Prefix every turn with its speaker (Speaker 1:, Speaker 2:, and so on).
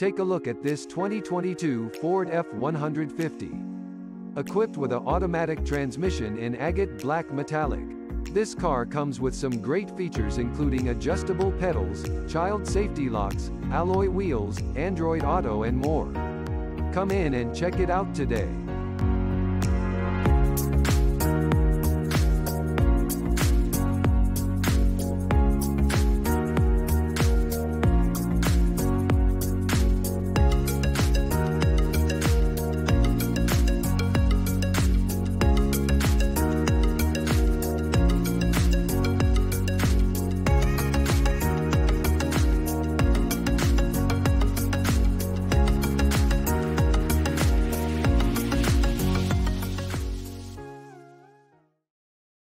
Speaker 1: Take a look at this 2022 Ford F-150. Equipped with an automatic transmission in agate black metallic. This car comes with some great features including adjustable pedals, child safety locks, alloy wheels, Android Auto and more. Come in and check it out today.